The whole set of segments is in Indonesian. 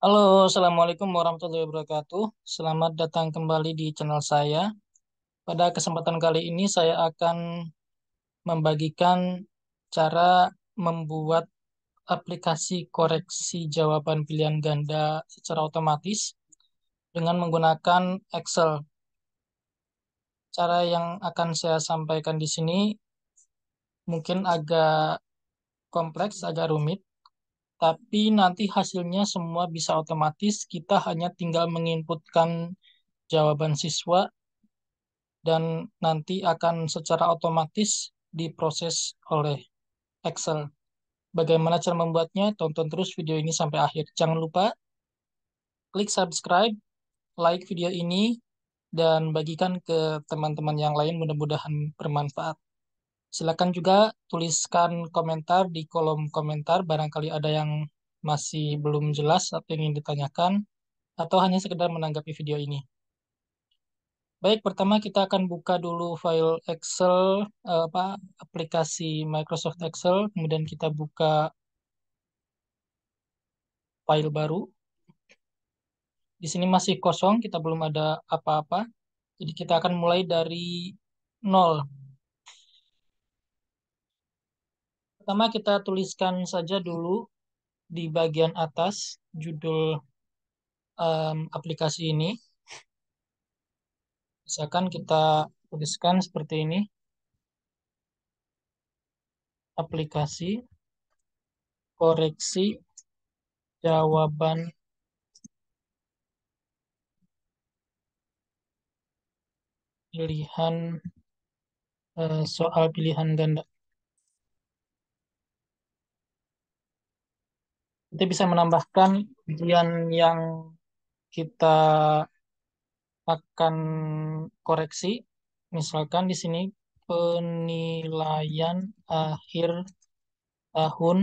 Halo, Assalamualaikum warahmatullahi wabarakatuh. Selamat datang kembali di channel saya. Pada kesempatan kali ini saya akan membagikan cara membuat aplikasi koreksi jawaban pilihan ganda secara otomatis dengan menggunakan Excel. Cara yang akan saya sampaikan di sini mungkin agak kompleks, agak rumit, tapi nanti hasilnya semua bisa otomatis. Kita hanya tinggal menginputkan jawaban siswa dan nanti akan secara otomatis diproses oleh Excel. Bagaimana cara membuatnya? Tonton terus video ini sampai akhir. Jangan lupa klik subscribe, like video ini, dan bagikan ke teman-teman yang lain mudah-mudahan bermanfaat. Silakan juga tuliskan komentar di kolom komentar barangkali ada yang masih belum jelas atau ingin ditanyakan atau hanya sekedar menanggapi video ini. Baik, pertama kita akan buka dulu file Excel eh, apa aplikasi Microsoft Excel, kemudian kita buka file baru. Di sini masih kosong, kita belum ada apa-apa. Jadi kita akan mulai dari nol. Pertama kita tuliskan saja dulu di bagian atas judul um, aplikasi ini. Misalkan kita tuliskan seperti ini. Aplikasi koreksi jawaban pilihan uh, soal pilihan ganda. Kita bisa menambahkan bagian yang kita akan koreksi. Misalkan di sini penilaian akhir tahun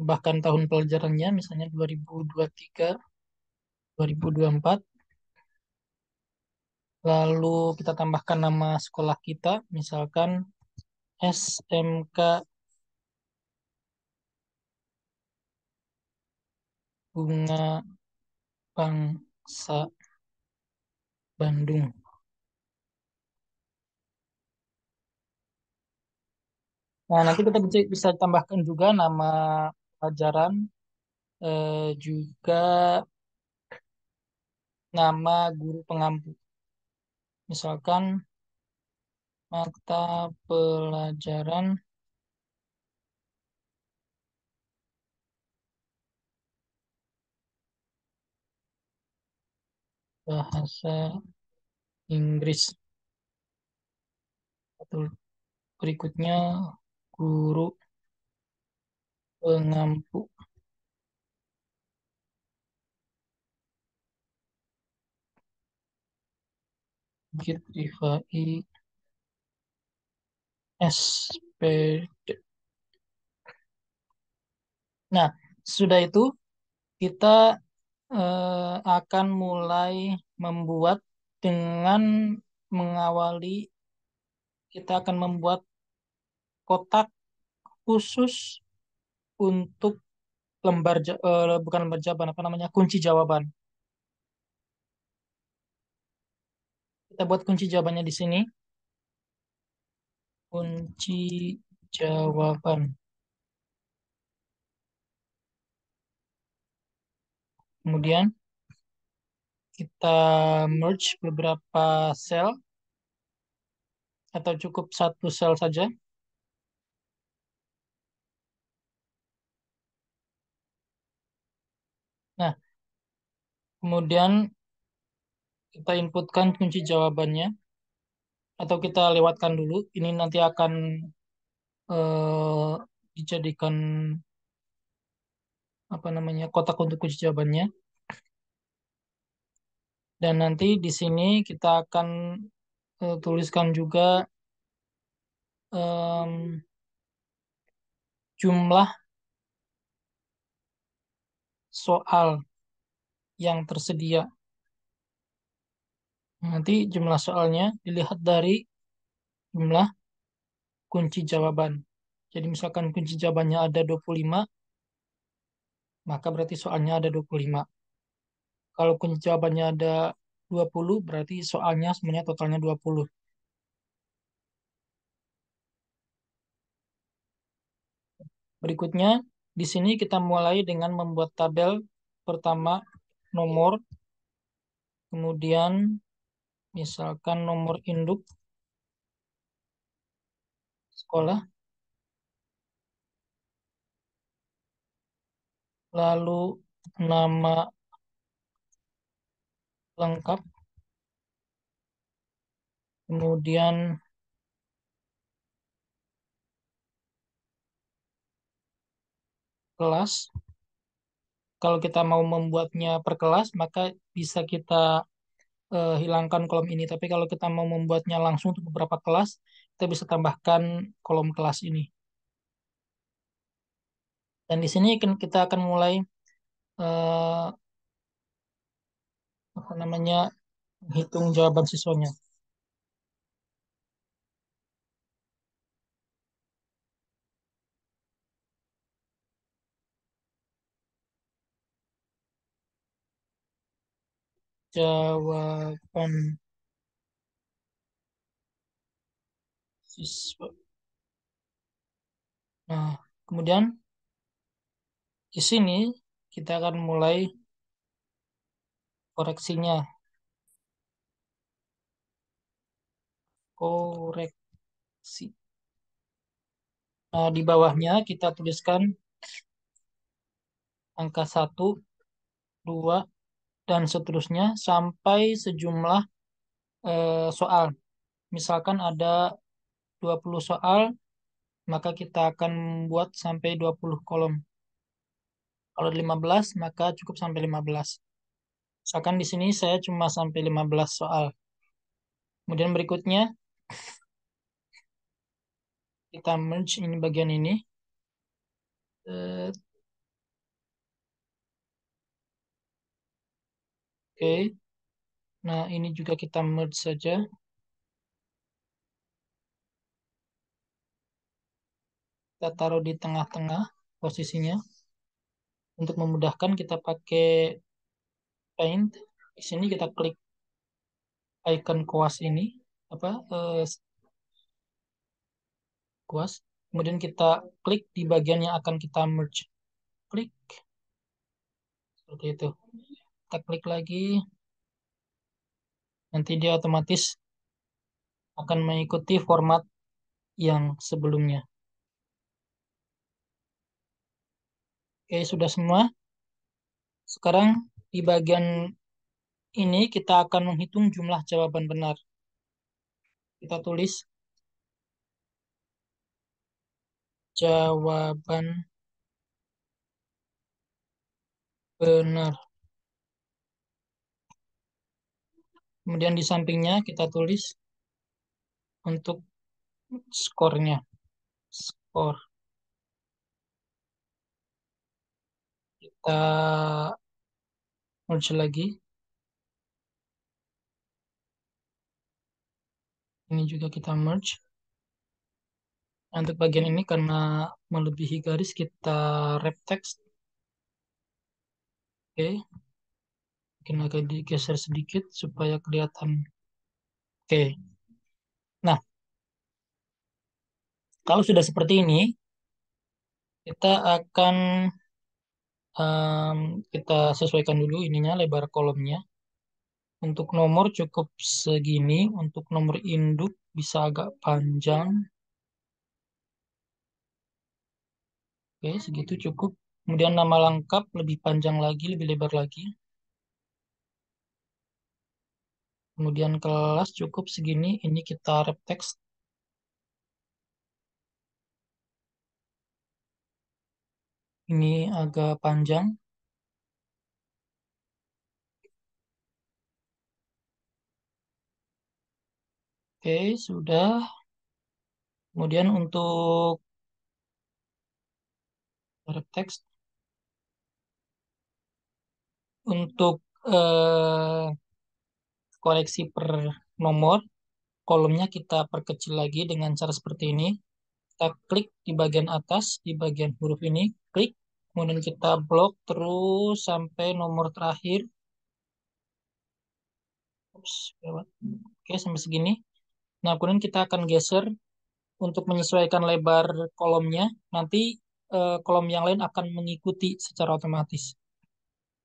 bahkan tahun pelajarannya misalnya 2023 2024 lalu kita tambahkan nama sekolah kita misalkan SMK Bunga Bangsa Bandung. Nah, nanti kita bisa, tambahkan juga nama pelajaran, eh, juga nama guru pengampu. Misalkan mata pelajaran bahasa Inggris. Berikutnya guru pengampu. Git Rifai SPD. Nah, sudah itu kita eh, akan mulai membuat dengan mengawali kita akan membuat kotak khusus untuk lembar uh, bukan lembar jawaban apa namanya kunci jawaban. Kita buat kunci jawabannya di sini. Kunci jawaban. Kemudian kita merge beberapa sel atau cukup satu sel saja. Nah, kemudian kita inputkan kunci jawabannya atau kita lewatkan dulu. Ini nanti akan eh, dijadikan apa namanya kotak untuk kunci jawabannya. Dan nanti di sini kita akan uh, tuliskan juga um, jumlah soal yang tersedia. Nanti jumlah soalnya dilihat dari jumlah kunci jawaban. Jadi misalkan kunci jawabannya ada 25, maka berarti soalnya ada 25. Kalau kunci jawabannya ada 20, berarti soalnya sebenarnya totalnya 20. Berikutnya, di sini kita mulai dengan membuat tabel pertama nomor, kemudian misalkan nomor induk sekolah, lalu nama lengkap, kemudian kelas. Kalau kita mau membuatnya per kelas, maka bisa kita uh, hilangkan kolom ini. Tapi kalau kita mau membuatnya langsung untuk beberapa kelas, kita bisa tambahkan kolom kelas ini. Dan di sini kita akan mulai uh, apa namanya hitung jawaban siswanya. Jawaban siswa. Nah, kemudian di sini kita akan mulai koreksinya. Koreksi. Nah, di bawahnya kita tuliskan angka 1, 2, dan seterusnya sampai sejumlah eh, soal. Misalkan ada 20 soal, maka kita akan membuat sampai 20 kolom. Kalau 15, maka cukup sampai 15. Misalkan di sini saya cuma sampai 15 soal. Kemudian berikutnya, kita merge ini bagian ini. Oke. Nah, ini juga kita merge saja. Kita taruh di tengah-tengah posisinya. Untuk memudahkan kita pakai paint. Di sini kita klik icon kuas ini. Apa? Eh, kuas. Kemudian kita klik di bagian yang akan kita merge. Klik. Seperti itu. Kita klik lagi. Nanti dia otomatis akan mengikuti format yang sebelumnya. Oke, sudah semua. Sekarang di bagian ini kita akan menghitung jumlah jawaban benar. Kita tulis jawaban benar. Kemudian di sampingnya kita tulis untuk skornya. Skor. Kita merge lagi. Ini juga kita merge. Untuk bagian ini karena melebihi garis kita wrap text. Oke. Mungkin agak digeser sedikit supaya kelihatan. Oke. Nah, kalau sudah seperti ini, kita akan um, kita sesuaikan dulu ininya lebar kolomnya. Untuk nomor cukup segini, untuk nomor induk bisa agak panjang. Oke, segitu cukup. Kemudian nama lengkap lebih panjang lagi, lebih lebar lagi. Kemudian kelas cukup segini, ini kita wrap text. Ini agak panjang. Oke, sudah. Kemudian untuk wrap text. Untuk eh, koreksi per nomor. Kolomnya kita perkecil lagi dengan cara seperti ini. Kita klik di bagian atas, di bagian huruf ini, klik. Kemudian kita blok terus sampai nomor terakhir. Ups, Oke, sampai segini. Nah, kemudian kita akan geser untuk menyesuaikan lebar kolomnya. Nanti eh, kolom yang lain akan mengikuti secara otomatis.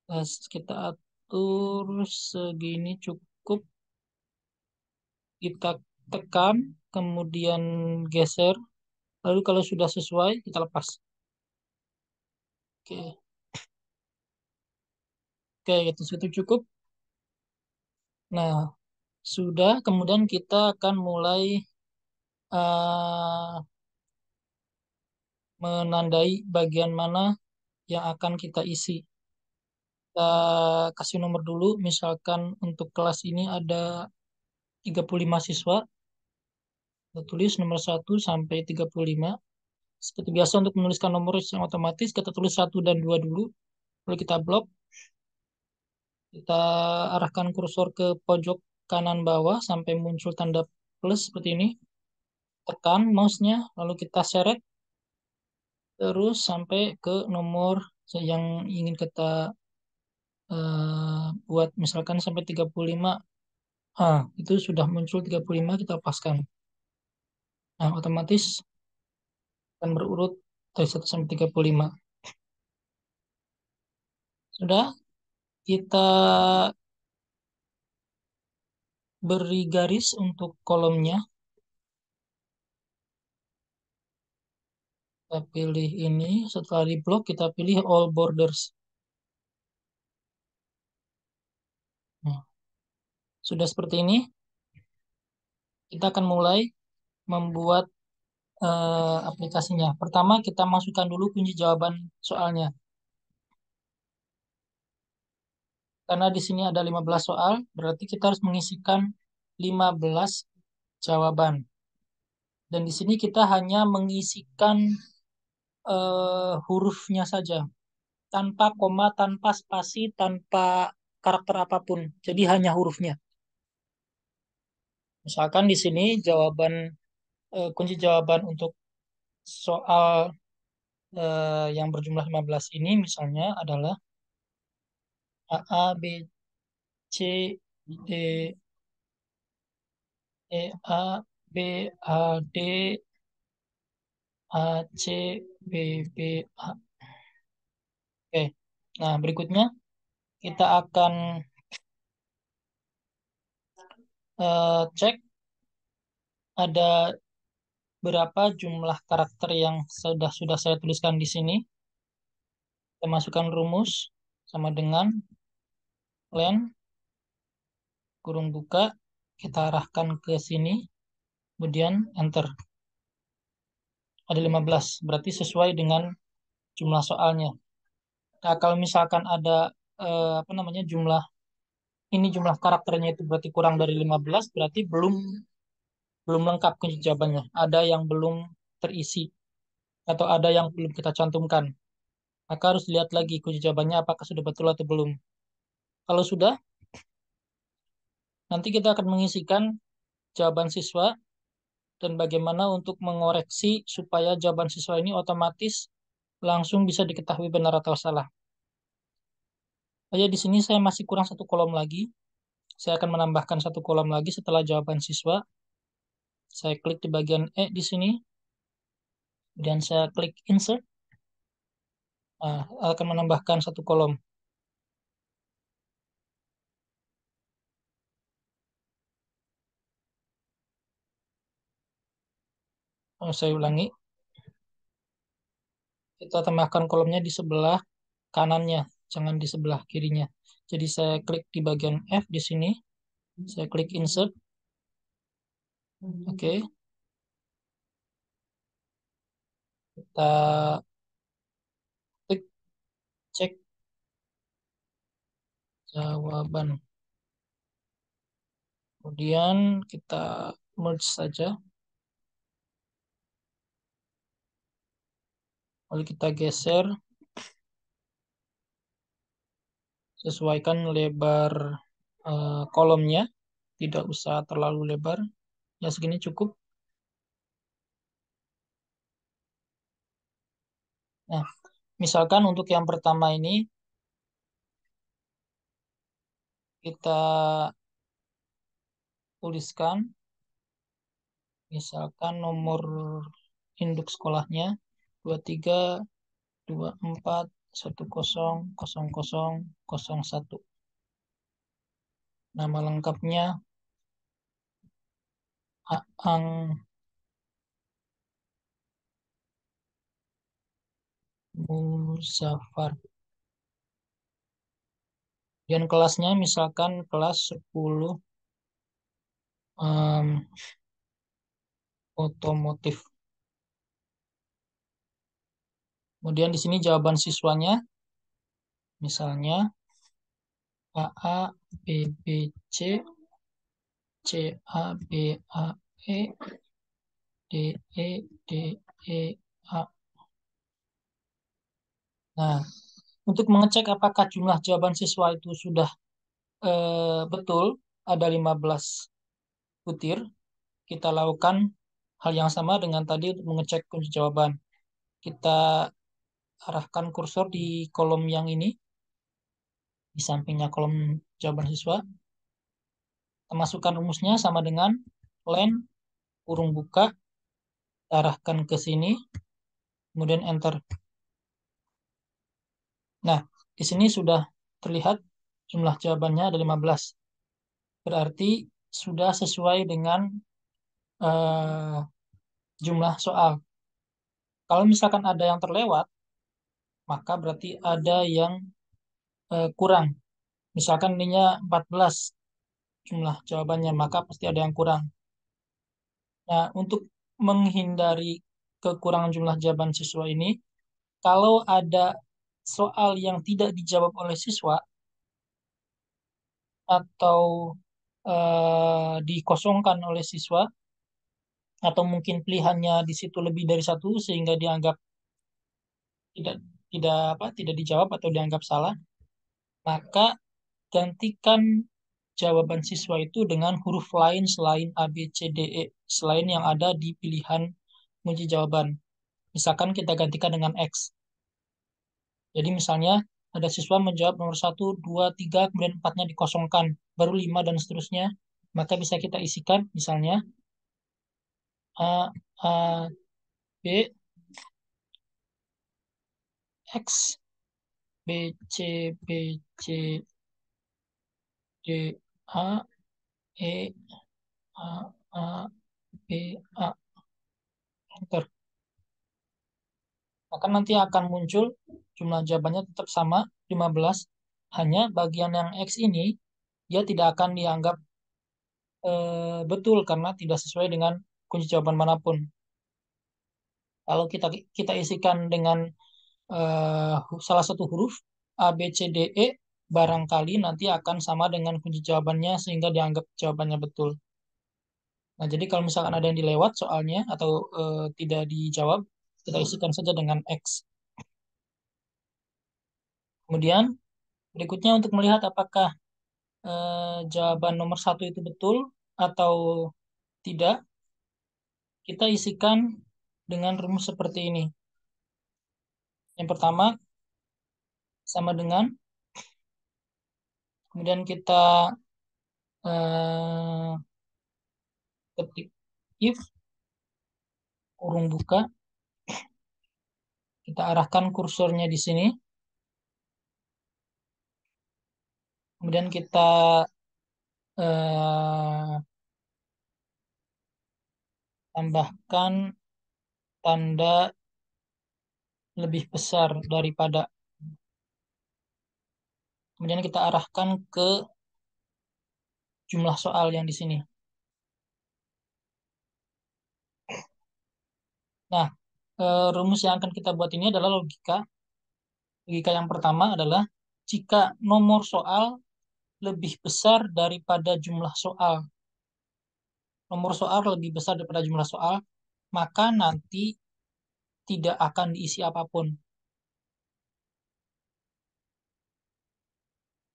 Nah, kita atur segini cukup. Kita tekan, kemudian geser. Lalu kalau sudah sesuai, kita lepas. Oke. Oke, itu sudah cukup. Nah, sudah. Kemudian kita akan mulai uh, menandai bagian mana yang akan kita isi. Kita kasih nomor dulu, misalkan untuk kelas ini ada 35 siswa. Kita tulis nomor 1 sampai 35. Seperti biasa untuk menuliskan nomor yang otomatis, kita tulis 1 dan 2 dulu. Lalu kita blok. Kita arahkan kursor ke pojok kanan bawah sampai muncul tanda plus seperti ini. Tekan mouse-nya, lalu kita seret terus sampai ke nomor yang ingin kita uh, buat misalkan sampai 35 ah itu sudah muncul 35 kita lepaskan nah otomatis akan berurut dari 1 sampai 35 sudah kita beri garis untuk kolomnya. Kita pilih ini setelah di blok kita pilih all borders nah, sudah seperti ini. Kita akan mulai membuat uh, aplikasinya. Pertama kita masukkan dulu kunci jawaban soalnya. Karena di sini ada 15 soal berarti kita harus mengisikan 15 jawaban. Dan di sini kita hanya mengisikan uh, hurufnya saja, tanpa koma, tanpa spasi, tanpa karakter apa pun. Jadi hanya hurufnya. Misalkan di sini jawaban uh, kunci jawaban untuk soal uh, yang berjumlah 15 ini misalnya adalah A, A B, C, D, E, A, B, A, D, A, C, B, B, A. Oke, nah berikutnya kita akan uh, cek ada berapa jumlah karakter yang sudah sudah saya tuliskan di sini. Kita masukkan rumus sama dengan len kurung buka, kita arahkan ke sini, kemudian enter ada 15 berarti sesuai dengan jumlah soalnya nah kalau misalkan ada eh, apa namanya jumlah ini jumlah karakternya itu berarti kurang dari 15 berarti belum belum lengkap kunci jawabannya ada yang belum terisi atau ada yang belum kita cantumkan. Maka harus lihat lagi kunci jawabannya apakah sudah betul atau belum. Kalau sudah nanti kita akan mengisikan jawaban siswa dan bagaimana untuk mengoreksi supaya jawaban siswa ini otomatis langsung bisa diketahui benar atau salah. Oh ya, di sini saya masih kurang satu kolom lagi. Saya akan menambahkan satu kolom lagi setelah jawaban siswa. Saya klik di bagian E di sini. dan saya klik insert. Nah, akan menambahkan satu kolom. Oh, saya ulangi. Kita tambahkan kolomnya di sebelah kanannya, jangan di sebelah kirinya. Jadi saya klik di bagian F di sini. Saya klik insert. Oke. Okay. Kita klik cek jawaban. Kemudian kita merge saja. lalu kita geser sesuaikan lebar uh, kolomnya tidak usah terlalu lebar. Ya segini cukup. Nah, misalkan untuk yang pertama ini kita tuliskan misalkan nomor induk sekolahnya 23 24 10 00 Nama lengkapnya Aang Musafar. Dan kelasnya misalkan kelas 10 um, otomotif. Kemudian di sini jawaban siswanya misalnya AA B B C C A B A E D E D E A. Nah, untuk mengecek apakah jumlah jawaban siswa itu sudah eh, betul, ada 15 butir, kita lakukan hal yang sama dengan tadi untuk mengecek kunci jawaban. Kita arahkan kursor di kolom yang ini, di sampingnya kolom jawaban siswa. Kita masukkan rumusnya sama dengan len, kurung buka, arahkan ke sini, kemudian enter. Nah, di sini sudah terlihat jumlah jawabannya ada 15. Berarti sudah sesuai dengan uh, jumlah soal. Kalau misalkan ada yang terlewat, maka berarti ada yang uh, kurang. Misalkan ininya 14 jumlah jawabannya, maka pasti ada yang kurang. Nah, untuk menghindari kekurangan jumlah jawaban siswa ini, kalau ada soal yang tidak dijawab oleh siswa atau uh, dikosongkan oleh siswa atau mungkin pilihannya di situ lebih dari satu sehingga dianggap tidak tidak apa tidak dijawab atau dianggap salah maka gantikan jawaban siswa itu dengan huruf lain selain A B C D E selain yang ada di pilihan kunci jawaban. Misalkan kita gantikan dengan X. Jadi misalnya ada siswa menjawab nomor 1, 2, 3, kemudian 4-nya dikosongkan, baru 5 dan seterusnya, maka bisa kita isikan misalnya A, A, B, X, B, C, B, C, D, A, E, A, A, B, A. Enter. Maka nanti akan muncul jumlah jawabannya tetap sama 15 hanya bagian yang X ini dia tidak akan dianggap e, betul karena tidak sesuai dengan kunci jawaban mana pun kalau kita kita isikan dengan e, salah satu huruf A B C D E barangkali nanti akan sama dengan kunci jawabannya sehingga dianggap jawabannya betul nah jadi kalau misalkan ada yang dilewat soalnya atau e, tidak dijawab kita isikan saja dengan X Kemudian berikutnya untuk melihat apakah eh, jawaban nomor satu itu betul atau tidak, kita isikan dengan rumus seperti ini. Yang pertama sama dengan, kemudian kita eh, ketik if kurung buka, kita arahkan kursornya di sini. kemudian kita eh, tambahkan tanda lebih besar daripada kemudian kita arahkan ke jumlah soal yang di sini. Nah, eh, rumus yang akan kita buat ini adalah logika. Logika yang pertama adalah jika nomor soal lebih besar daripada jumlah soal. Nomor soal lebih besar daripada jumlah soal, maka nanti tidak akan diisi apa pun.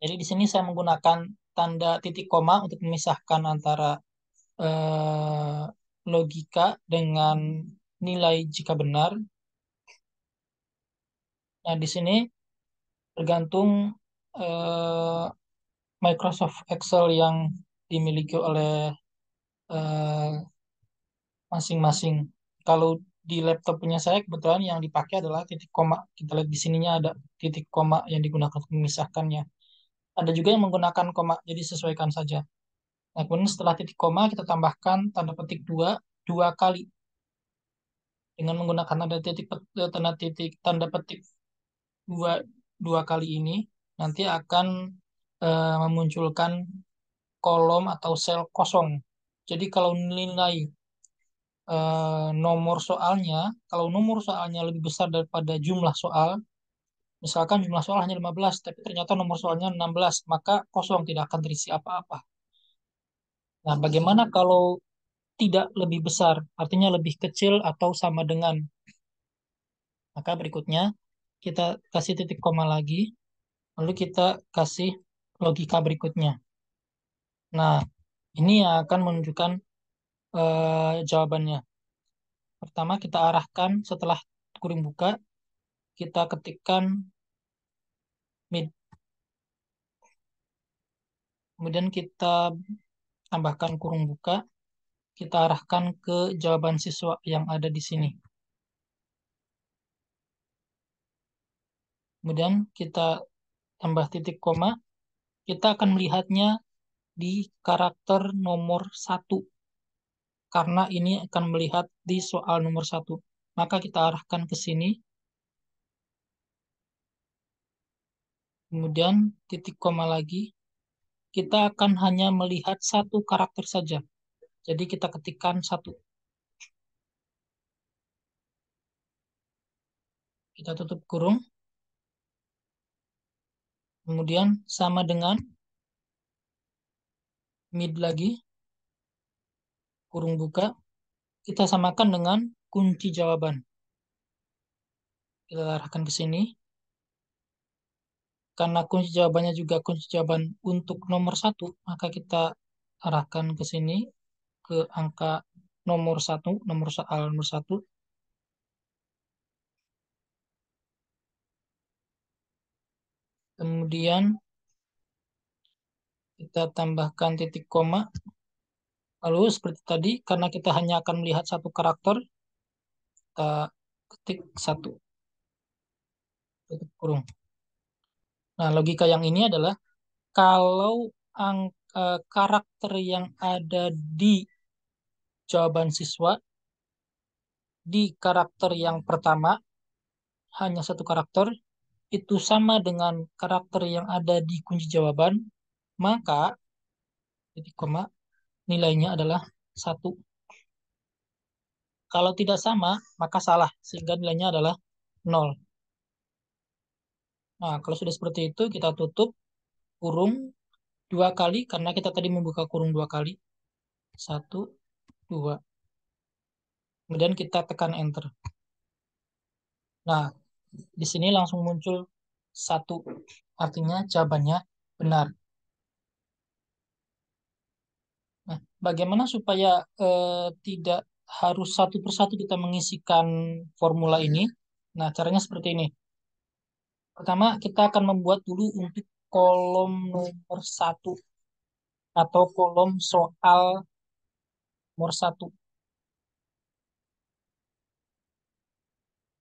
Jadi di sini saya menggunakan tanda titik koma untuk memisahkan antara eh, logika dengan nilai jika benar. Nah, di sini tergantung eh, Microsoft Excel yang dimiliki oleh eh, masing-masing. Kalau di laptop punya saya kebetulan yang dipakai adalah titik koma. Kita lihat di sininya ada titik koma yang digunakan untuk memisahkannya. Ada juga yang menggunakan koma, jadi sesuaikan saja. Nah, kemudian setelah titik koma kita tambahkan tanda petik dua dua kali dengan menggunakan tanda titik eh, tanda titik tanda petik dua dua kali ini nanti akan uh, memunculkan kolom atau sel kosong. Jadi kalau nilai uh, nomor soalnya, kalau nomor soalnya lebih besar daripada jumlah soal, misalkan jumlah soal hanya 15, tapi ternyata nomor soalnya 16, maka kosong tidak akan terisi apa-apa. Nah, bagaimana kalau tidak lebih besar, artinya lebih kecil atau sama dengan? Maka berikutnya kita kasih titik koma lagi, lalu kita kasih logika berikutnya. Nah, ini yang akan menunjukkan uh, jawabannya. Pertama kita arahkan setelah kurung buka, kita ketikkan mid. Kemudian kita tambahkan kurung buka, kita arahkan ke jawaban siswa yang ada di sini. Kemudian kita tambah titik koma, kita akan melihatnya di karakter nomor satu karena ini akan melihat di soal nomor satu. Maka kita arahkan ke sini. Kemudian titik koma lagi. Kita akan hanya melihat satu karakter saja. Jadi kita ketikkan satu. Kita tutup kurung. Kemudian sama dengan mid lagi kurung buka, kita samakan dengan kunci jawaban. Kita arahkan ke sini. Karena kunci jawabannya juga kunci jawaban untuk nomor satu, maka kita arahkan ke sini, ke angka nomor satu, nomor soal nomor satu. Kemudian kita tambahkan titik koma Lalu seperti tadi, karena kita hanya akan melihat satu karakter, kita ketik satu. Kurung. Nah, logika yang ini adalah kalau ang, e, karakter yang ada di jawaban siswa di karakter yang pertama hanya satu karakter itu sama dengan karakter yang ada di kunci jawaban, maka titik koma nilainya adalah satu. Kalau tidak sama, maka salah, sehingga nilainya adalah nol. Nah, kalau sudah seperti itu, kita tutup kurung dua kali, karena kita tadi membuka kurung dua kali. Satu, dua. Kemudian kita tekan Enter. Nah, di sini langsung muncul satu. Artinya jawabannya benar. Nah, bagaimana supaya eh, tidak harus satu persatu kita mengisikan formula ini? Nah, caranya seperti ini. Pertama, kita akan membuat dulu untuk kolom nomor satu atau kolom soal nomor satu.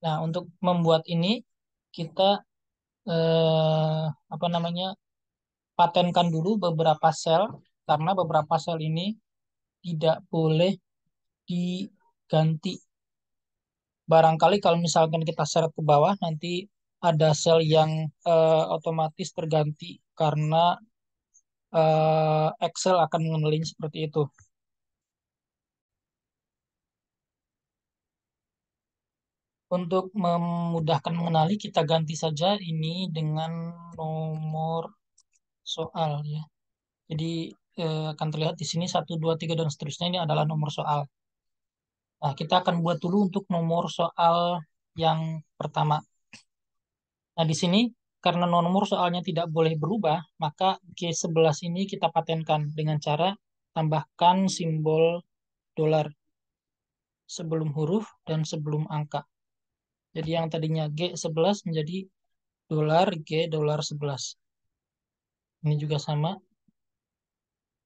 Nah, untuk membuat ini kita eh, apa namanya patenkan dulu beberapa sel karena beberapa sel ini tidak boleh diganti. Barangkali kalau misalkan kita seret ke bawah, nanti ada sel yang uh, otomatis terganti karena uh, Excel akan mengenalin seperti itu. Untuk memudahkan mengenali, kita ganti saja ini dengan nomor soal ya. Jadi eh, akan terlihat di sini 1, 2, 3, dan seterusnya ini adalah nomor soal. Nah, kita akan buat dulu untuk nomor soal yang pertama. Nah, di sini karena nomor soalnya tidak boleh berubah, maka G11 ini kita patenkan dengan cara tambahkan simbol dolar sebelum huruf dan sebelum angka. Jadi yang tadinya G11 menjadi dolar G dolar 11. Ini juga sama.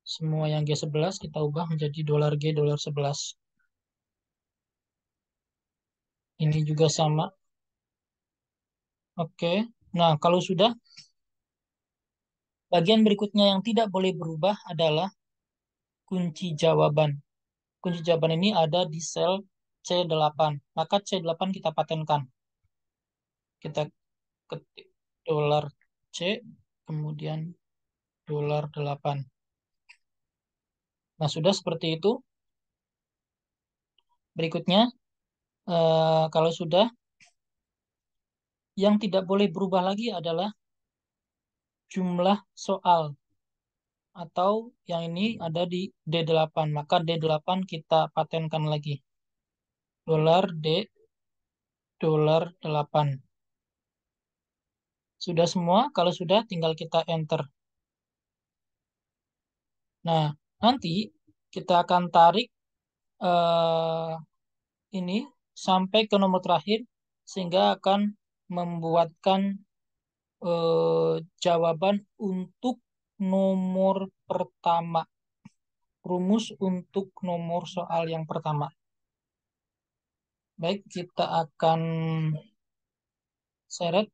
Semua yang G11 kita ubah menjadi dolar G dolar 11. Ini juga sama. Oke. Nah, kalau sudah, bagian berikutnya yang tidak boleh berubah adalah kunci jawaban. Kunci jawaban ini ada di sel C8. Maka C8 kita patenkan. Kita ketik dolar C, kemudian dolar 8. Nah, sudah seperti itu. Berikutnya, eh, kalau sudah, yang tidak boleh berubah lagi adalah jumlah soal. Atau yang ini ada di D8. Maka D8 kita patenkan lagi. Dolar D, dolar 8. Sudah semua? Kalau sudah, tinggal kita enter. Nah, nanti kita akan tarik uh, ini sampai ke nomor terakhir sehingga akan membuatkan uh, jawaban untuk nomor pertama. Rumus untuk nomor soal yang pertama. Baik, kita akan seret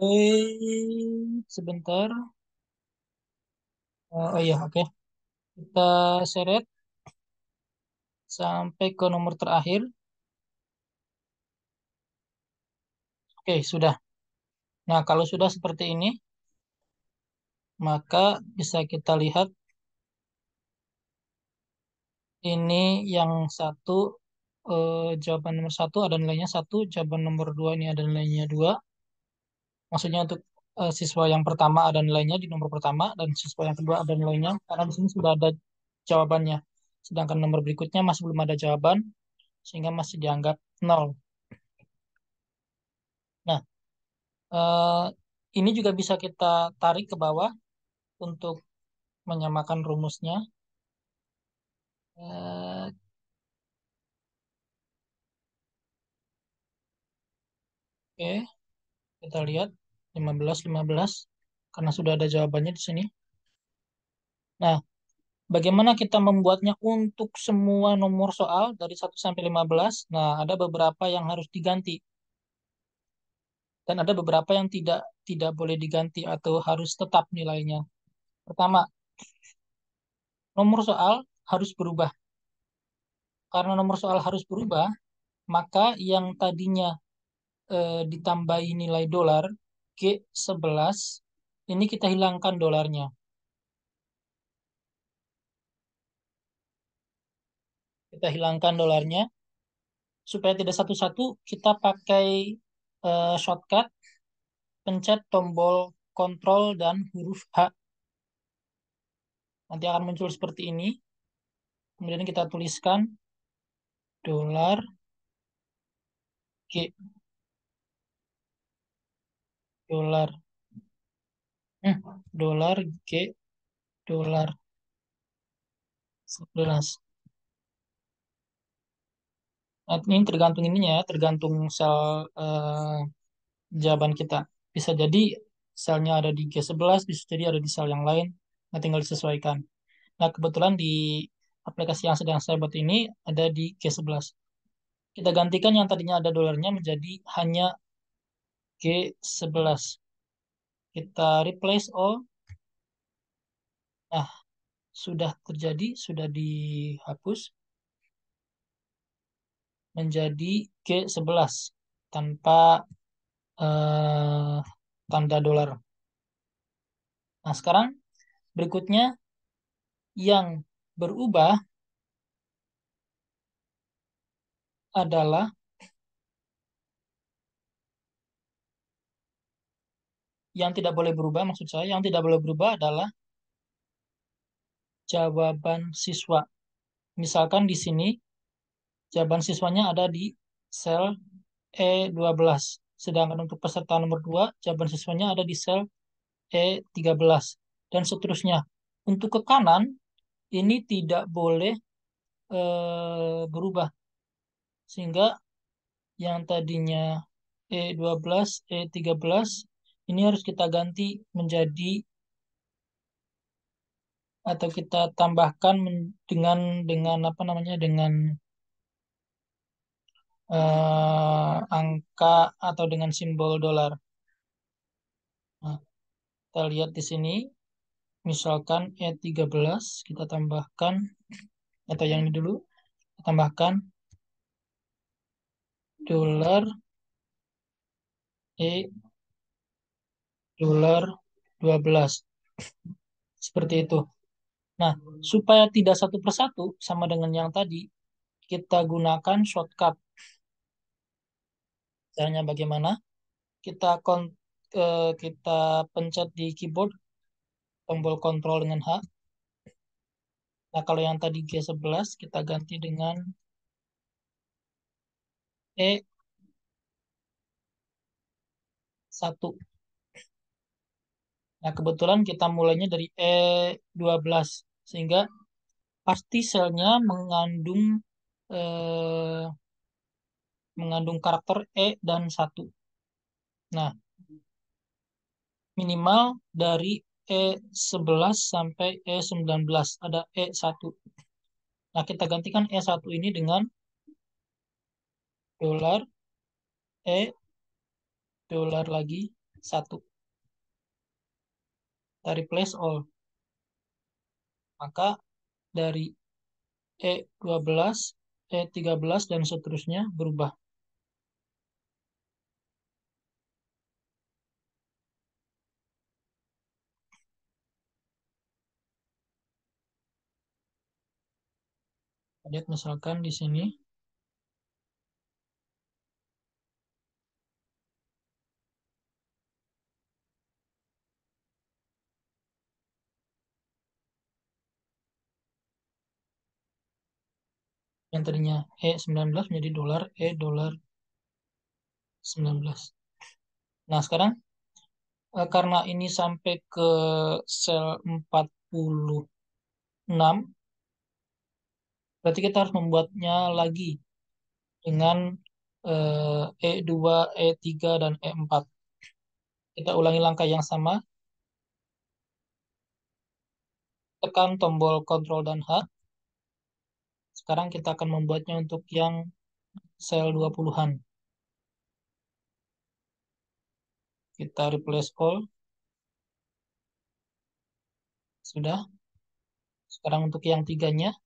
Eh, sebentar. Oh, oh iya, oke. Okay. Kita seret sampai ke nomor terakhir. Oke, okay, sudah. Nah, kalau sudah seperti ini, maka bisa kita lihat ini yang satu eh, jawaban nomor satu ada nilainya satu, jawaban nomor dua ini ada nilainya dua, maksudnya untuk uh, siswa yang pertama ada nilainya di nomor pertama dan siswa yang kedua ada nilainya karena di sini sudah ada jawabannya. Sedangkan nomor berikutnya masih belum ada jawaban sehingga masih dianggap nol. Nah, uh, ini juga bisa kita tarik ke bawah untuk menyamakan rumusnya. Uh, Oke. Okay. Kita lihat 15 15 karena sudah ada jawabannya di sini. Nah, bagaimana kita membuatnya untuk semua nomor soal dari 1 sampai 15? Nah, ada beberapa yang harus diganti. Dan ada beberapa yang tidak tidak boleh diganti atau harus tetap nilainya. Pertama, nomor soal harus berubah. Karena nomor soal harus berubah, maka yang tadinya eh, ditambahi nilai dolar G11 ini kita hilangkan dolarnya. Kita hilangkan dolarnya supaya tidak satu-satu kita pakai eh, shortcut pencet tombol kontrol dan huruf H. Nanti akan muncul seperti ini. Kemudian kita tuliskan dolar G dolar. Hmm, dolar G dolar 11 nah, ini tergantung ininya ya tergantung sel eh, jawaban kita. Bisa jadi selnya ada di G11 bisa jadi ada di sel yang lain. Nah tinggal disesuaikan. Nah kebetulan di aplikasi yang sedang saya buat ini ada di G11 kita gantikan yang tadinya ada dolarnya menjadi hanya G11. Kita replace all. Nah, sudah terjadi, sudah dihapus menjadi G11 tanpa uh, tanda dolar. Nah, sekarang berikutnya yang berubah adalah yang tidak boleh berubah maksud saya yang tidak boleh berubah adalah jawaban siswa. Misalkan di sini jawaban siswanya ada di sel E12. Sedangkan untuk peserta nomor 2, jawaban siswanya ada di sel E13. Dan seterusnya. Untuk ke kanan, ini tidak boleh e, berubah. Sehingga yang tadinya E12, E13, ini harus kita ganti menjadi atau kita tambahkan dengan dengan apa namanya dengan uh, angka atau dengan simbol dolar. Nah, kita lihat di sini, misalkan E13 kita tambahkan atau yang ini dulu, kita tambahkan dolar E dolar 12. Seperti itu. Nah, supaya tidak satu persatu sama dengan yang tadi, kita gunakan shortcut. Caranya bagaimana? Kita kon eh, kita pencet di keyboard tombol kontrol dengan H. Nah, kalau yang tadi G11 kita ganti dengan E 1. Nah, kebetulan kita mulainya dari E12 sehingga pasti selnya mengandung eh, mengandung karakter E dan 1. Nah, minimal dari E11 sampai E19 ada E1. Nah, kita gantikan E1 ini dengan dolar E dolar lagi 1. Replace all. Maka dari E12, E13 dan seterusnya berubah. Lihat misalkan di sini. Yang tadinya E19 menjadi dolar E dolar 19. Nah, sekarang eh, karena ini sampai ke sel 46 berarti kita harus membuatnya lagi dengan eh, E2, E3, dan E4. Kita ulangi langkah yang sama. Tekan tombol Ctrl dan H. Sekarang kita akan membuatnya untuk yang sel 20-an. Kita replace all. Sudah. Sekarang untuk yang tiganya.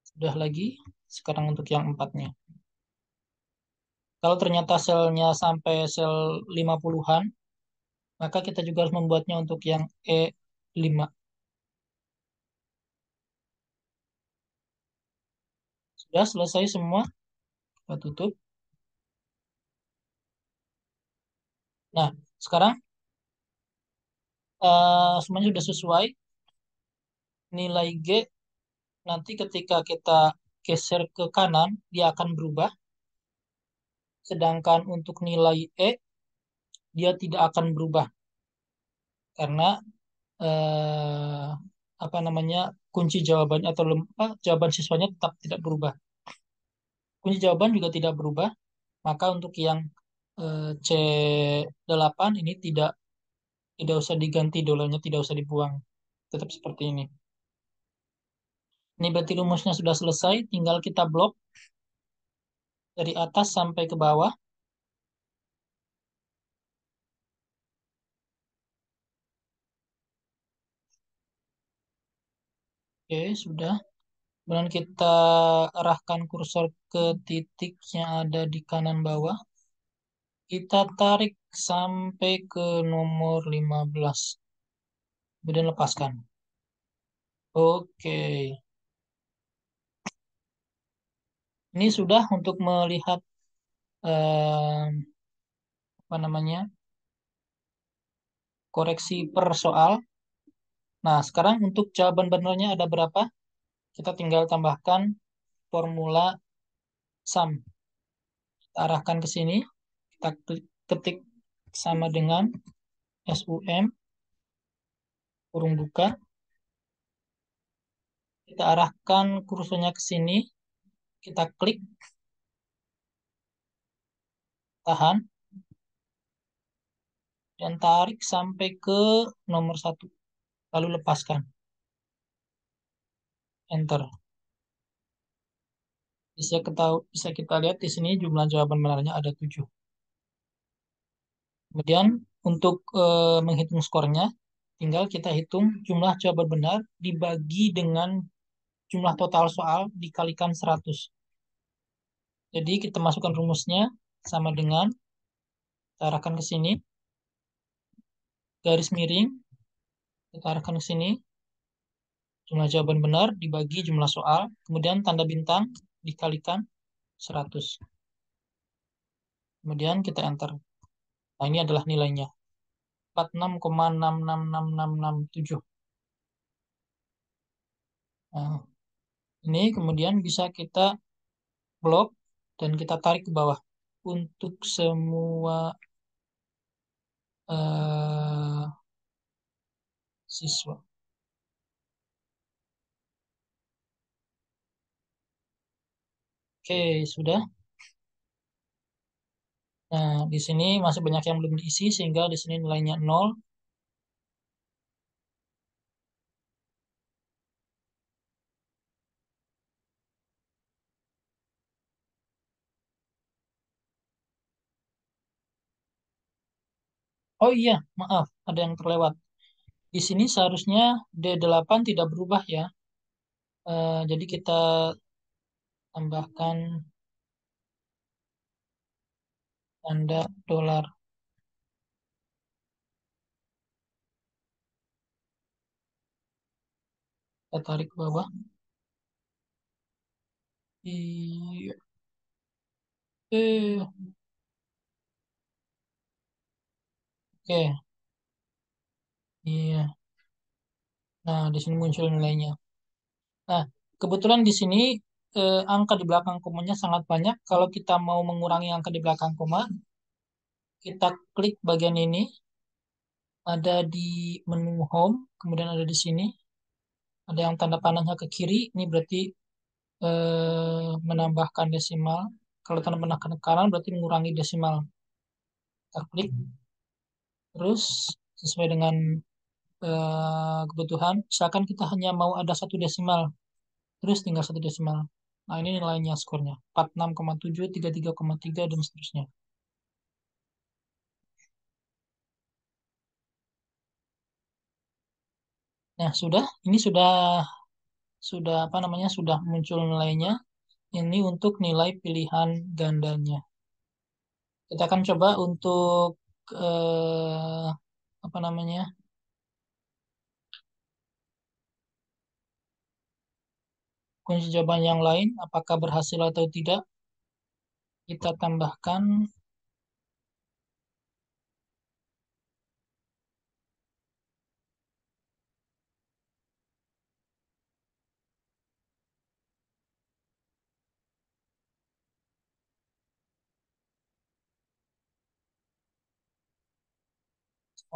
Sudah lagi. Sekarang untuk yang empatnya. Kalau ternyata selnya sampai sel 50-an, maka kita juga harus membuatnya untuk yang E5. Sudah selesai semua. Kita tutup. Nah, sekarang uh, semuanya sudah sesuai. Nilai G nanti ketika kita geser ke kanan, dia akan berubah. Sedangkan untuk nilai E, dia tidak akan berubah. Karena eh, apa namanya kunci jawabannya atau apa, jawaban siswanya tetap tidak berubah. Kunci jawaban juga tidak berubah. Maka untuk yang eh, C8 ini tidak tidak usah diganti dolarnya, tidak usah dibuang. Tetap seperti ini. Ini berarti rumusnya sudah selesai, tinggal kita blok dari atas sampai ke bawah. Oke, sudah. Kemudian kita arahkan kursor ke titik yang ada di kanan bawah. Kita tarik sampai ke nomor 15. Kemudian lepaskan. Oke. Ini sudah untuk melihat eh, apa namanya koreksi per soal. Nah, sekarang untuk jawaban benarnya ada berapa? Kita tinggal tambahkan formula sum. Kita arahkan ke sini. Kita ketik sama dengan SUM kurung buka. Kita arahkan kursornya ke sini. Kita klik. Tahan. Dan tarik sampai ke nomor satu. Lalu lepaskan. Enter. Bisa kita, bisa kita lihat di sini jumlah jawaban benarnya ada 7. Kemudian untuk e, menghitung skornya, tinggal kita hitung jumlah jawaban benar dibagi dengan jumlah total soal dikalikan 100. Jadi kita masukkan rumusnya sama dengan, kita arahkan ke sini, garis miring, kita arahkan ke sini, jumlah jawaban benar dibagi jumlah soal, kemudian tanda bintang dikalikan 100. Kemudian kita enter. Nah, ini adalah nilainya. 46,666667. Nah, ini kemudian bisa kita blok dan kita tarik ke bawah untuk semua uh, siswa. Oke, sudah. Nah, di sini masih banyak yang belum diisi sehingga di sini nilainya 0. Oh iya, maaf, ada yang terlewat. Di sini seharusnya D8 tidak berubah ya. Uh, jadi kita tambahkan tanda dolar. Kita tarik ke bawah. Iya. Eh. Oke. Iya. Nah, di sini muncul nilainya. Nah, kebetulan di sini eh, angka di belakang komanya sangat banyak. Kalau kita mau mengurangi angka di belakang koma, kita klik bagian ini. Ada di menu home, kemudian ada di sini. Ada yang tanda panahnya ke kiri, ini berarti eh, menambahkan desimal. Kalau tanda panah ke kanan berarti mengurangi desimal. Kita klik. Terus sesuai dengan eh, kebutuhan, misalkan kita hanya mau ada satu desimal, terus tinggal satu desimal. Nah, ini nilainya skornya. 46,7, 33,3, dan seterusnya. Nah, sudah. Ini sudah sudah apa namanya? Sudah muncul nilainya. Ini untuk nilai pilihan gandanya. Kita akan coba untuk eh, apa namanya? Kunci jawaban yang lain, apakah berhasil atau tidak, kita tambahkan.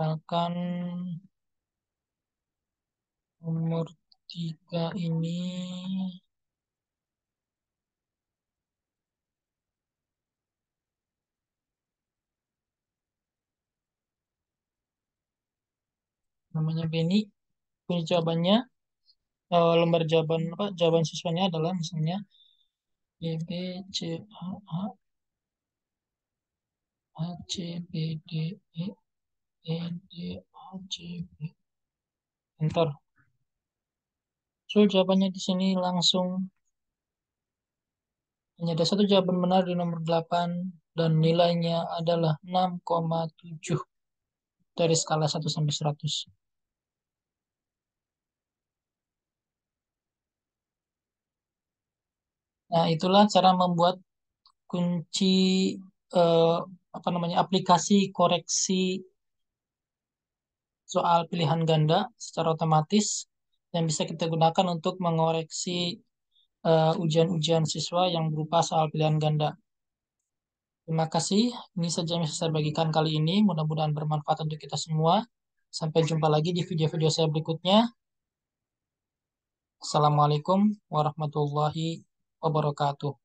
Misalkan nomor tiga ini namanya Benny kunci jawabannya uh, lembar jawaban apa jawaban siswanya adalah misalnya B B C A A A C B D E E D A C B. Enter so jawabannya di sini langsung hanya ada satu jawaban benar di nomor 8 dan nilainya adalah 6,7 dari skala 1 sampai 100. Nah, itulah cara membuat kunci uh, apa namanya aplikasi koreksi soal pilihan ganda secara otomatis yang bisa kita gunakan untuk mengoreksi uh, ujian-ujian siswa yang berupa soal pilihan ganda. Terima kasih. Ini saja yang saya bagikan kali ini. Mudah-mudahan bermanfaat untuk kita semua. Sampai jumpa lagi di video-video saya berikutnya. Assalamualaikum warahmatullahi wabarakatuh.